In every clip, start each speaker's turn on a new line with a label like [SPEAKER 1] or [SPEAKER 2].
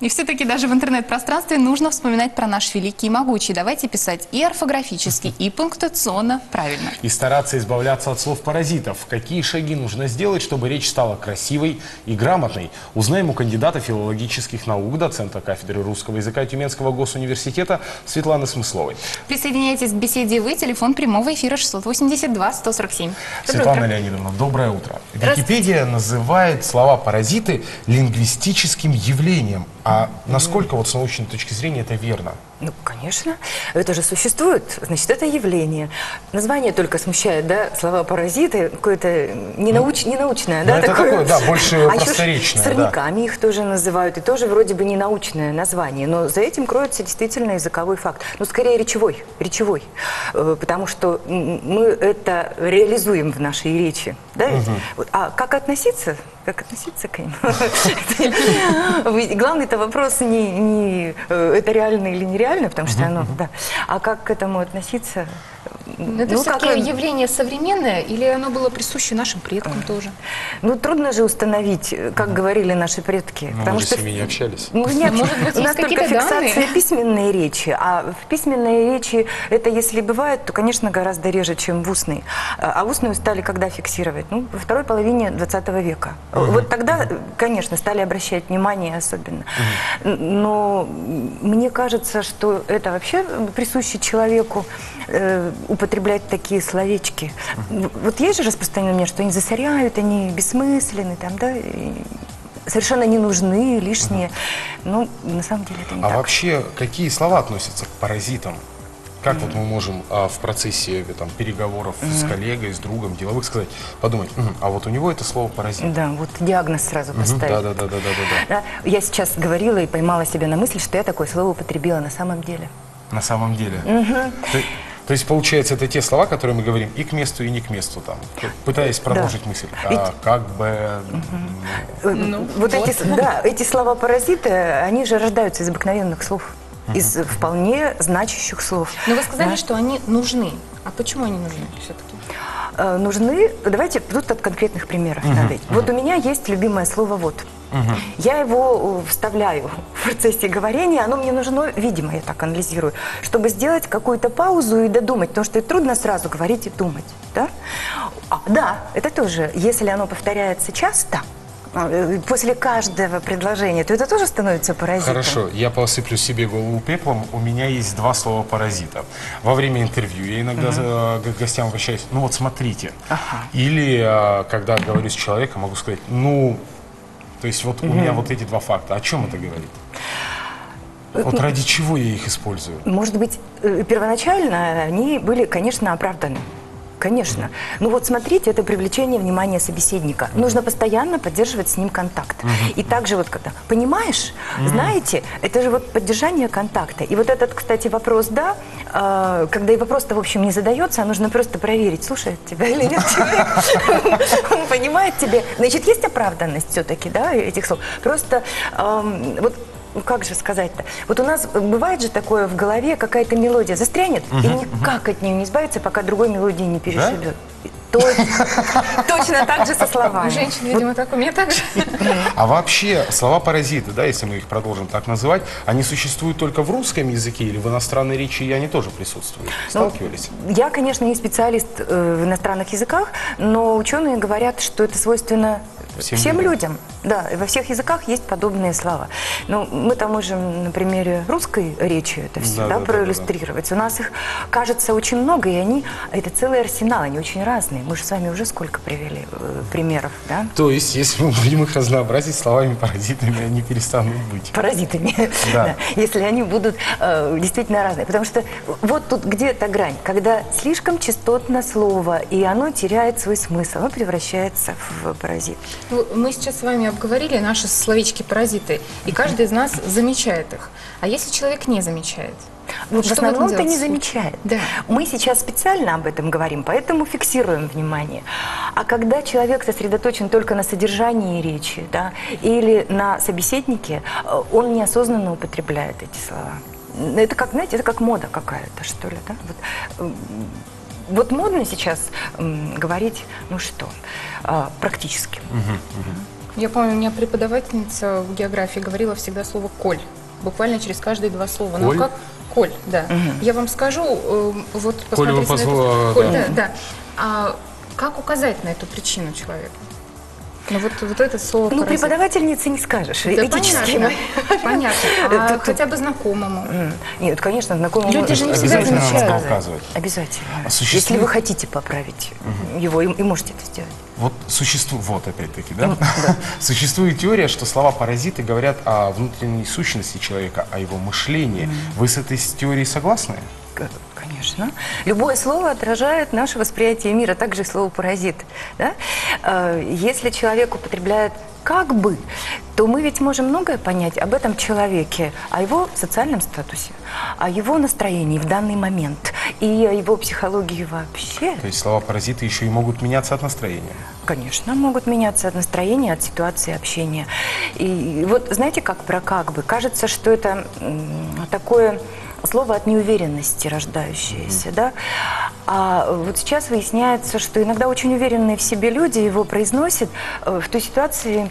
[SPEAKER 1] И все-таки даже в интернет-пространстве нужно вспоминать про наш великий и могучий. Давайте писать и орфографически, и пунктуационно правильно.
[SPEAKER 2] И стараться избавляться от слов-паразитов. Какие шаги нужно сделать, чтобы речь стала красивой и грамотной? Узнаем у кандидата филологических наук, доцента кафедры русского языка Тюменского госуниверситета Светланы Смысловой.
[SPEAKER 1] Присоединяйтесь к беседе вы, телефон прямого эфира 682-147.
[SPEAKER 2] Светлана Леонидовна, доброе утро. Википедия называет слова «паразиты» лингвистическим явлением. А насколько вот с научной точки зрения это верно?
[SPEAKER 3] Ну, конечно. Это же существует. Значит, это явление. Название только смущает, да? Слова паразиты, какое-то ненауч... ненаучное,
[SPEAKER 2] Ну,
[SPEAKER 3] да?
[SPEAKER 2] это такое, да, больше
[SPEAKER 3] а
[SPEAKER 2] просторечное, да.
[SPEAKER 3] сорняками их тоже называют. И тоже вроде бы ненаучное название. Но за этим кроется действительно языковой факт. Ну, скорее речевой. Речевой. Э, Потому что мы это реализуем в нашей речи. Да? Вот. А как относиться? Как относиться к ним? Главный-то вопрос не, не э, это реально или нереально, потому что оно, да. А как к этому относиться?
[SPEAKER 1] Ну, Это
[SPEAKER 3] Ну, как
[SPEAKER 1] все-таки
[SPEAKER 3] и-
[SPEAKER 1] явление современное или оно было присуще нашим предкам тоже?
[SPEAKER 3] Ну, трудно же установить, э, как говорили наши предки.
[SPEAKER 2] Ну, мы же с ними не общались.
[SPEAKER 3] Ну, нет,
[SPEAKER 1] Может быть,
[SPEAKER 3] у нас только фиксация
[SPEAKER 1] данные?
[SPEAKER 3] письменной речи, а в письменной речи это, если бывает, то, конечно, гораздо реже, чем в устной. А устную стали когда фиксировать? Ну, во второй половине 20 века. Вот тогда, конечно, стали обращать внимание особенно. Н- Но мне кажется, что это вообще присуще человеку э, употреблять такие словечки. Вот есть же распространенное мнение, что они засоряют, они бессмысленны, там, да, и совершенно не нужны, лишние. Ну, на самом деле это не
[SPEAKER 2] А
[SPEAKER 3] так.
[SPEAKER 2] вообще, какие слова относятся к паразитам? Как вот мы можем а, в процессе э, там, переговоров с коллегой, с другом, деловых сказать, подумать, «Мгм, а вот у него это слово паразит.
[SPEAKER 3] Да, вот диагноз сразу поставить.
[SPEAKER 2] Да, да, да, да, да, да.
[SPEAKER 3] Да, Я сейчас говорила и поймала себя на мысли, что я такое слово употребила на самом деле.
[SPEAKER 2] На самом деле. То, то есть, получается, это те слова, которые мы говорим и к месту, и не к месту, там, пытаясь продолжить мысль. А,
[SPEAKER 3] Ведь-
[SPEAKER 2] как бы... м,
[SPEAKER 3] Э, вот, Эти, с- да, эти слова-паразиты, они же рождаются из обыкновенных слов, из вполне значащих слов.
[SPEAKER 1] Но вы сказали,
[SPEAKER 3] Да.
[SPEAKER 1] что они нужны. А почему они нужны все-таки?
[SPEAKER 3] Э, нужны, давайте тут от конкретных примеров надо идти. Вот у меня есть любимое слово «вот». Я его э, вставляю в процессе говорения, оно мне нужно, видимо, я так анализирую, чтобы сделать какую-то паузу и додумать, потому что трудно сразу говорить и думать. Да, а, да это тоже, если оно повторяется часто, э, после каждого предложения, то это тоже становится паразитом.
[SPEAKER 2] Хорошо, я посыплю себе голову пеплом. У меня есть два слова паразита. Во время интервью я иногда э, к гостям обращаюсь, ну вот смотрите. Или э, когда говорю с человеком, могу сказать, ну, то есть вот у меня вот эти два факта. О чем это говорит? Вот ради чего я их использую?
[SPEAKER 3] Может быть, э, первоначально они были, конечно, оправданы. Конечно. Ну вот смотрите, это привлечение внимания собеседника. Нужно постоянно поддерживать с ним контакт. И также вот когда, понимаешь, знаете, это же вот поддержание контакта. И вот этот, кстати, вопрос «да», э, когда и вопрос-то, в общем, не задается, а нужно просто проверить, слушает тебя или нет человек. Он понимает тебя. Значит, есть оправданность все-таки, да, этих слов. Просто вот ну как же сказать-то? Вот у нас бывает же такое в голове, какая-то мелодия застрянет, и никак от нее не избавиться, пока другой мелодии не перешибет. Точно, точно так же со
[SPEAKER 1] У
[SPEAKER 3] словами.
[SPEAKER 1] женщин, видимо, так, у меня так же.
[SPEAKER 2] А вообще слова-паразиты, да, если мы их продолжим так называть, они существуют только в русском языке или в иностранной речи и они тоже присутствуют? Сталкивались?
[SPEAKER 3] Я, конечно, не специалист э, в иностранных языках, но ученые говорят, что это свойственно
[SPEAKER 2] Всем
[SPEAKER 3] всем,
[SPEAKER 2] людям.
[SPEAKER 3] людям. Да, во всех языках есть подобные слова. Ну, мы там можем на примере русской речи это все
[SPEAKER 2] Да,
[SPEAKER 3] да,
[SPEAKER 2] да, да,
[SPEAKER 3] проиллюстрировать. У нас их, кажется, очень много, и они, это целый арсенал, они очень разные. Мы же с вами уже сколько привели э, примеров, да?
[SPEAKER 2] То есть, если мы будем их разнообразить словами-паразитами, они перестанут быть.
[SPEAKER 3] паразитами,
[SPEAKER 2] Да.
[SPEAKER 3] да, если они будут э, действительно разные. Потому что вот тут где эта грань, когда слишком частотно слово, и оно теряет свой смысл, оно превращается в паразит.
[SPEAKER 1] Ну, Мы сейчас с вами обговорили наши словечки-паразиты, и каждый из нас замечает их. А если человек не замечает?
[SPEAKER 3] Вот
[SPEAKER 1] Что
[SPEAKER 3] в основном это не замечает.
[SPEAKER 1] Да.
[SPEAKER 3] Мы сейчас специально об этом говорим, поэтому фиксируем внимание. А когда человек сосредоточен только на содержании речи да, или на собеседнике, э, он неосознанно употребляет эти слова. Это как, знаете, это как мода какая-то, что ли, да? Вот, м, вот модно сейчас говорить, ну что, а, практически.
[SPEAKER 1] Я помню, у меня преподавательница в географии говорила всегда слово «коль». Буквально через каждые два слова.
[SPEAKER 2] Коль?
[SPEAKER 1] Ну как «коль», да. Я вам скажу, э, вот
[SPEAKER 2] Коль
[SPEAKER 1] посмотрите на
[SPEAKER 2] позво-
[SPEAKER 1] это. «Коль»,
[SPEAKER 2] да.
[SPEAKER 1] да, да. А как указать на эту причину человека? Ну вот, вот это слово
[SPEAKER 3] Ну,
[SPEAKER 1] паразит.
[SPEAKER 3] преподавательнице не скажешь.
[SPEAKER 1] Да,
[SPEAKER 3] Этически.
[SPEAKER 1] понятно. Понятно. А
[SPEAKER 3] Тут-
[SPEAKER 1] хотя бы знакомому.
[SPEAKER 3] Нет, конечно, знакомому
[SPEAKER 1] Люди же не всегда замечают.
[SPEAKER 2] указывать.
[SPEAKER 3] Обязательно.
[SPEAKER 2] А существует-
[SPEAKER 3] Если вы хотите поправить его, и, и можете это сделать.
[SPEAKER 2] Вот существует, вот опять-таки, да? Существует теория, что слова паразиты говорят о внутренней сущности человека, о его мышлении. Вы с этой теорией согласны?
[SPEAKER 3] Конечно. Любое слово отражает наше восприятие мира, также и слово «паразит». Да? Э, Если человек употребляет «как бы», то мы ведь можем многое понять об этом человеке, о его социальном статусе, о его настроении в данный момент и о его психологии вообще.
[SPEAKER 2] То есть слова паразиты еще и могут меняться от настроения.
[SPEAKER 3] Конечно, могут меняться от настроения, от ситуации общения. И вот знаете, как про «как бы»? Кажется, что это такое слово от неуверенности рождающееся, да? А вот сейчас выясняется, что иногда очень уверенные в себе люди его произносят э, в той ситуации,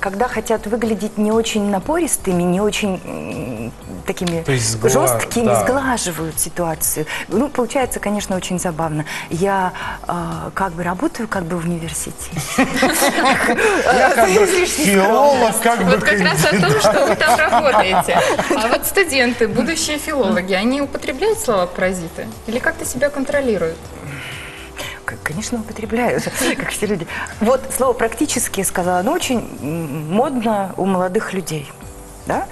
[SPEAKER 3] когда хотят выглядеть не очень напористыми, не очень такими
[SPEAKER 2] То есть сгла-
[SPEAKER 3] жесткими,
[SPEAKER 2] да.
[SPEAKER 3] сглаживают ситуацию. Ну, получается, конечно, очень забавно. Я э, как бы работаю как бы в университете.
[SPEAKER 2] Я как бы филолог, как бы
[SPEAKER 1] Вот как раз о том, что вы там работаете. А вот студенты, будущие филологи, они употребляют слова паразиты? Или как-то себя контролируют?
[SPEAKER 3] Конечно, употребляют, как все люди. Вот слово «практически» я сказала, оно очень модно у молодых людей. Да?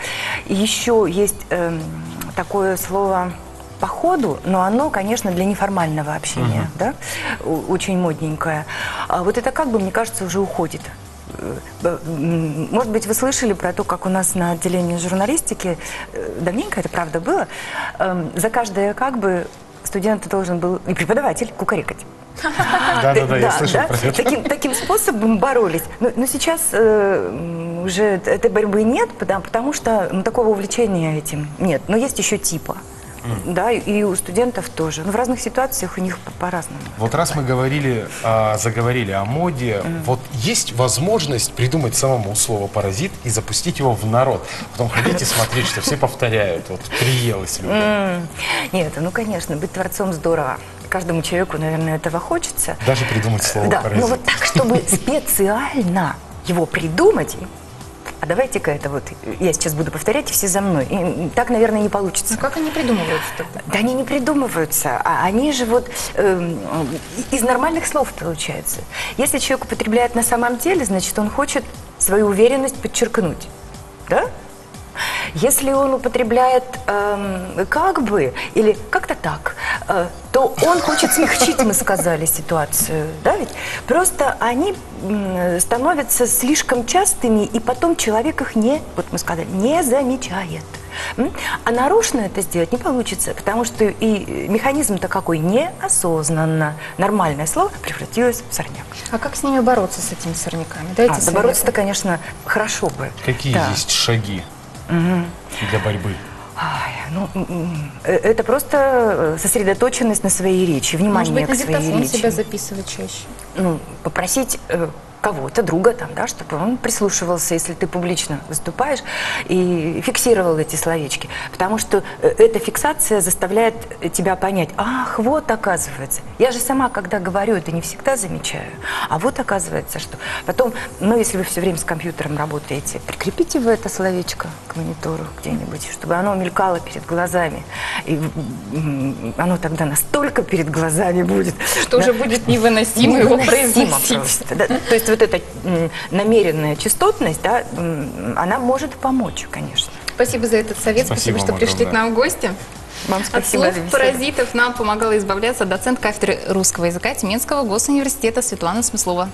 [SPEAKER 3] И еще есть эм, такое слово по ходу, но оно, конечно, для неформального общения, да? У- очень модненькое. А вот это как бы, мне кажется, уже уходит. Э, м, Может быть, вы слышали про то, как у нас на отделении журналистики, э, давненько это правда было, эм, за каждое как бы студент должен был, и преподаватель, кукарекать.
[SPEAKER 2] Да-да-да, я слышал
[SPEAKER 3] да.
[SPEAKER 2] про это.
[SPEAKER 3] Таким, таким способом боролись. Но, но сейчас э, уже этой борьбы нет, потому, потому что ну, такого увлечения этим нет. Но есть еще типа. Да, и- и у студентов тоже. Но в разных ситуациях у них по- по-разному.
[SPEAKER 2] Вот раз мы говорили, а, заговорили о моде, вот есть возможность придумать самому слово «паразит» и запустить его в народ. Потом ходите смотреть, что все повторяют. Вот приелось людям.
[SPEAKER 3] М, Нет, ну, конечно, быть творцом здорово. Каждому человеку, наверное, этого хочется.
[SPEAKER 2] Даже придумать слово
[SPEAKER 3] Да,
[SPEAKER 2] «паразит».
[SPEAKER 3] но вот так, чтобы специально его придумать, а давайте-ка это вот, я сейчас буду повторять, и все за мной. И так, наверное, не получится.
[SPEAKER 1] Ну как они придумываются тогда?
[SPEAKER 3] Да они не придумываются, а они же вот эм, из нормальных слов получается. Если человек употребляет на самом деле, значит, он хочет свою уверенность подчеркнуть. Да? Если он употребляет эм, как бы или как-то так, э, то он хочет смягчить, мы сказали, ситуацию. Да, ведь? Просто они становятся слишком частыми, и потом человек их не, вот мы сказали, не замечает. А нарочно это сделать не получится, потому что и механизм-то какой неосознанно. Нормальное слово превратилось в сорняк.
[SPEAKER 1] А как с ними бороться, с этими сорняками? Дайте
[SPEAKER 3] А,
[SPEAKER 1] советы.
[SPEAKER 3] добороться-то, конечно, хорошо бы.
[SPEAKER 2] Какие
[SPEAKER 3] Да.
[SPEAKER 2] есть шаги для борьбы?
[SPEAKER 3] Ай, ну, э, это просто э, сосредоточенность на своей речи, внимание
[SPEAKER 1] Может быть, на
[SPEAKER 3] к своей
[SPEAKER 1] диктофон
[SPEAKER 3] речи.
[SPEAKER 1] себя записывать чаще?
[SPEAKER 3] ну, попросить э, кого-то, друга там, да, чтобы он прислушивался, если ты публично выступаешь, и фиксировал эти словечки. Потому что э, эта фиксация заставляет тебя понять, ах, вот оказывается. Я же сама, когда говорю, это не всегда замечаю. А вот оказывается, что... Потом, ну, если вы все время с компьютером работаете, прикрепите вы это словечко к монитору где-нибудь, чтобы оно мелькало перед глазами. И оно тогда настолько перед глазами будет.
[SPEAKER 1] Что
[SPEAKER 3] да,
[SPEAKER 1] уже будет невыносимо его
[SPEAKER 3] Невыносимо
[SPEAKER 1] произносить.
[SPEAKER 3] просто, да. То есть вот эта намеренная частотность, да, она может помочь, конечно.
[SPEAKER 1] Спасибо за этот совет, спасибо,
[SPEAKER 2] Спасибо
[SPEAKER 1] что
[SPEAKER 2] вам
[SPEAKER 1] пришли к
[SPEAKER 2] огромное.
[SPEAKER 1] нам в гости.
[SPEAKER 3] Вам
[SPEAKER 1] От
[SPEAKER 3] спасибо
[SPEAKER 1] слов
[SPEAKER 3] за беседу.
[SPEAKER 1] паразитов нам помогала избавляться доцент кафедры русского языка Тюменского госуниверситета Светлана Смыслова.